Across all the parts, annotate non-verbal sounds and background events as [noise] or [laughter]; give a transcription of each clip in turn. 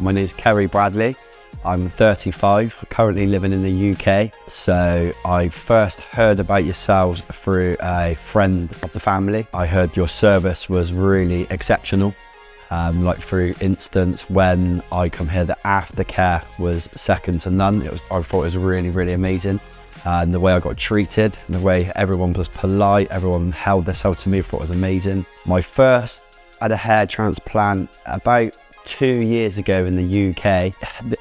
my name is Kerry Bradley. I'm 35, currently living in the UK. So I first heard about yourselves through a friend of the family. I heard your service was really exceptional. Um, like for instance, when I come here, the aftercare was second to none. Was, I thought it was really, really amazing. And the way I got treated, the way everyone was polite, everyone held themselves to me, I thought was amazing. My first had a hair transplant about two years ago in the UK.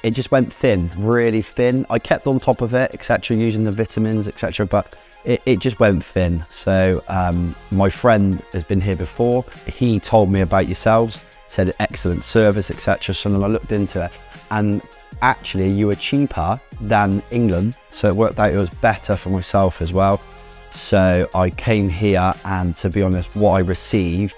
It just went thin, really thin. I kept on top of it, etc., using the vitamins, etc., but it, it, just went thin. So um, my friend has been here before. He told me about yourselves, said excellent service, etc. So then I looked into it, and actually you were cheaper than England. So it worked out it was better for myself as well. So I came here, and to be honest, what I received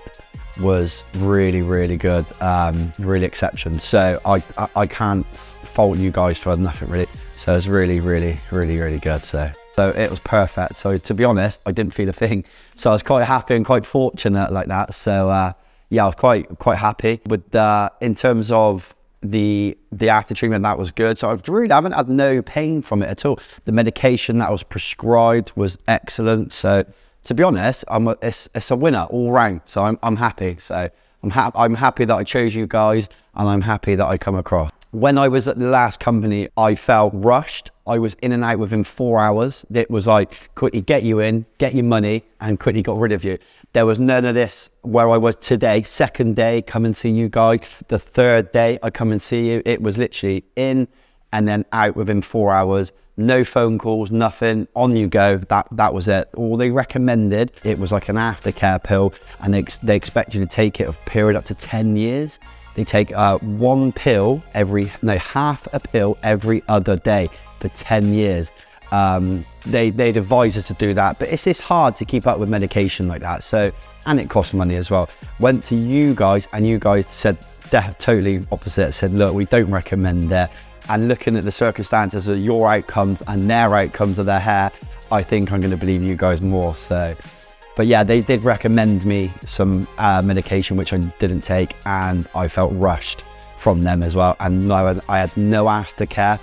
was really, really good, um, really exceptional. So I, I, I, can't fault you guys for nothing really. So it was really, really, really, really good. So, so it was perfect. So to be honest, I didn't feel a thing. So I was quite happy and quite fortunate like that. So uh, yeah, I was quite, quite happy with uh, in terms of the the after treatment that was good so i've really haven't had no pain from it at all the medication that was prescribed was excellent so to be honest, I'm a, it's, it's a winner all round. So I'm, I'm happy. So I'm, ha I'm happy that I chose you guys and I'm happy that I come across. When I was at the last company, I felt rushed. I was in and out within four hours. It was like quickly get you in, get your money, and quickly got rid of you. There was none of this where I was today. Second day, come and see you guys. The third day, I come and see you. It was literally in and then out within four hours no phone calls, nothing, on you go. That that was it. All they recommended, it was like an aftercare pill, and they, they expect you to take it a period up to 10 years. They take uh, one pill every, no, half a pill every other day for 10 years. Um, they, they'd advise us to do that, but it's, it's hard to keep up with medication like that. So, and it costs money as well. Went to you guys, and you guys said, totally opposite, said, look, we don't recommend that and looking at the circumstances of your outcomes and their outcomes of their hair, I think I'm going to believe you guys more. So, but yeah, they did recommend me some uh, medication which I didn't take, and I felt rushed from them as well. And no, I had no aftercare,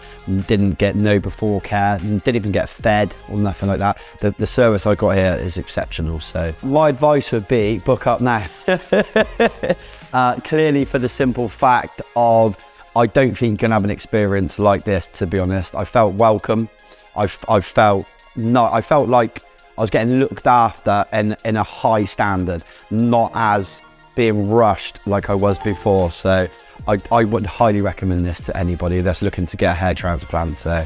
didn't get no before care, didn't even get fed or nothing like that. The, the service I got here is exceptional. So my advice would be book up now. [laughs] uh, clearly for the simple fact of I don't think you can have an experience like this, to be honest. I felt welcome. I, I felt not, I felt like I was getting looked after in, in a high standard, not as being rushed like I was before. So I, I would highly recommend this to anybody that's looking to get a hair transplant. So.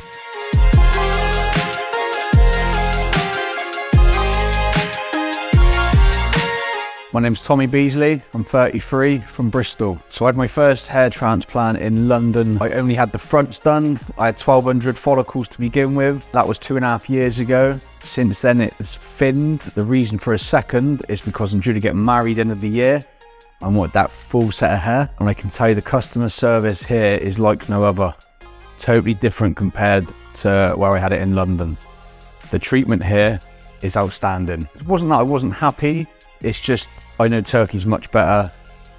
My name's Tommy Beasley, I'm 33 from Bristol. So I had my first hair transplant in London. I only had the fronts done. I had 1200 follicles to begin with. That was two and a half years ago. Since then it's thinned. The reason for a second is because I'm due to get married end of the year. I want that full set of hair. And I can tell you the customer service here is like no other. Totally different compared to where I had it in London. The treatment here is outstanding. It wasn't that I wasn't happy, it's just, I know Turkey's much better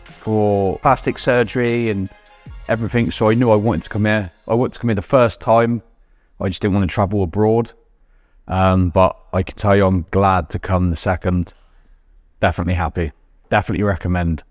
for plastic surgery and everything. So I knew I wanted to come here. I wanted to come here the first time. I just didn't want to travel abroad. Um, but I can tell you I'm glad to come the second. Definitely happy. Definitely recommend.